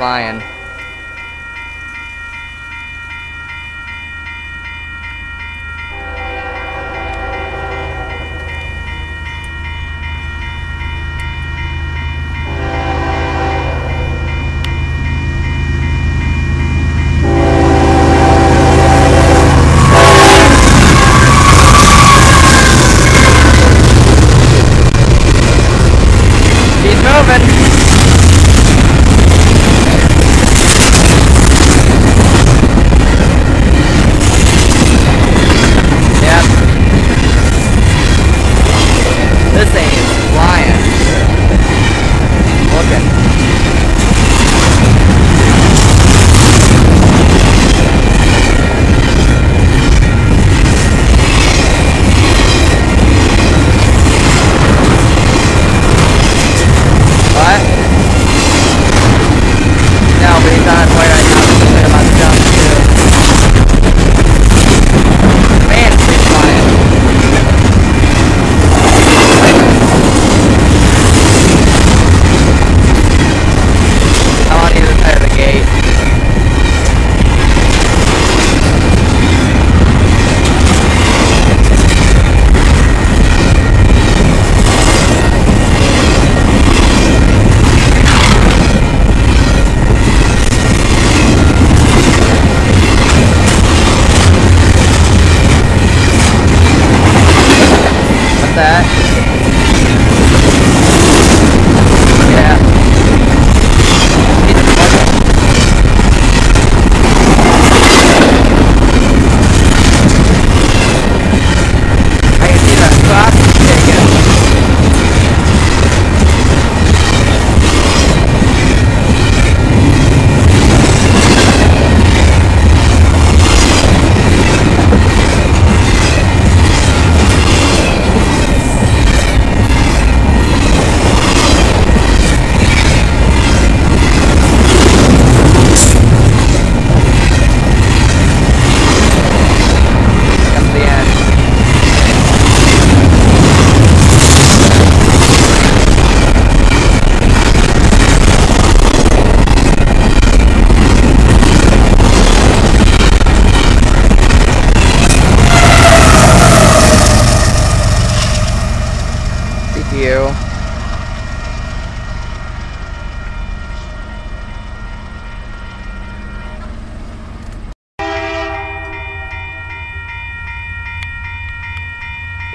flying.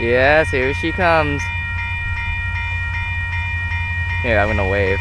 Yes, here she comes. Here, I'm gonna wave.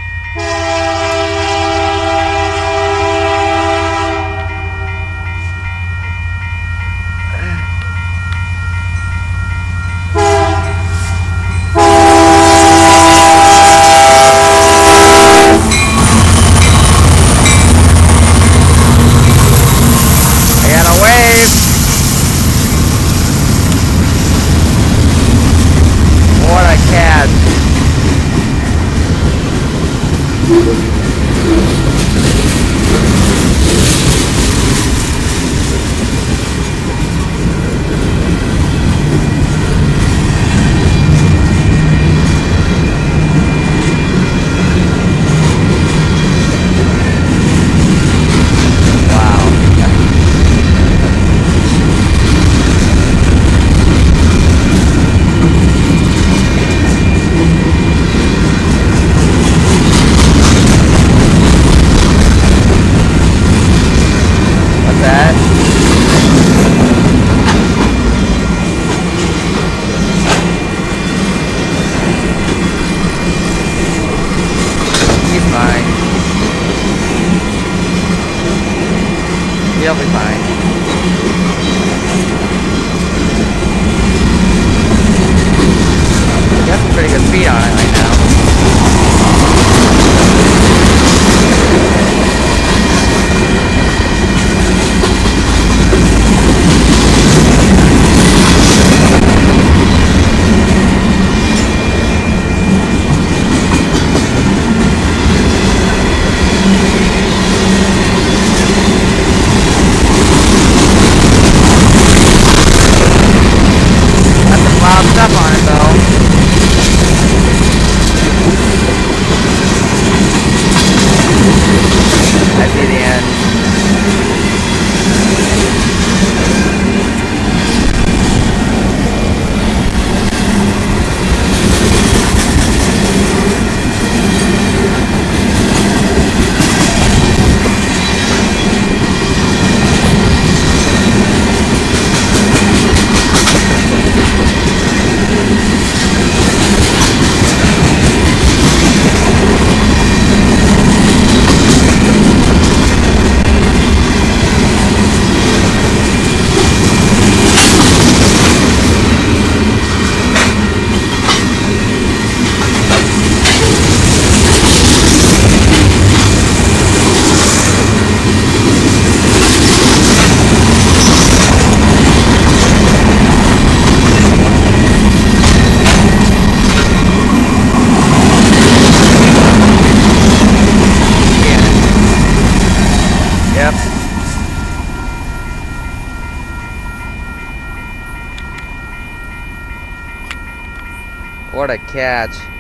What a catch.